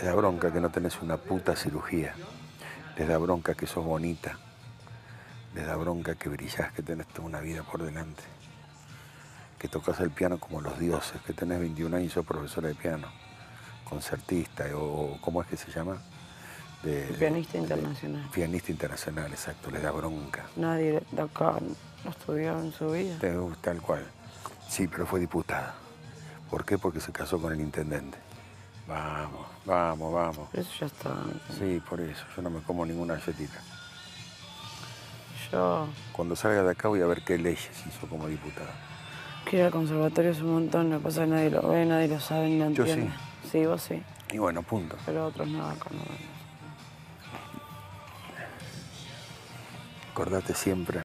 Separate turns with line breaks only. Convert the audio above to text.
Les da bronca que no tenés una puta cirugía. Les da bronca que sos bonita. Les da bronca que brillás, que tenés toda una vida por delante. Que tocas el piano como los dioses, que tenés 21 años y sos profesora de piano, concertista, o ¿cómo es que se llama?
De, pianista internacional.
pianista internacional, exacto, les da bronca.
Nadie de acá lo estudió en su vida.
Tal cual. Sí, pero fue diputada. ¿Por qué? Porque se casó con el intendente. Vamos, vamos, vamos.
Eso ya está.
Sí, por eso. Yo no me como ninguna galletita.
Yo...
Cuando salga de acá voy a ver qué leyes hizo como diputada.
Que ir al conservatorio es un montón, lo pasa que nadie lo ve, nadie lo sabe, no entiende.
Yo sí.
Sí, vos sí.
Y bueno, punto.
Pero otros no, acá no
Acordate siempre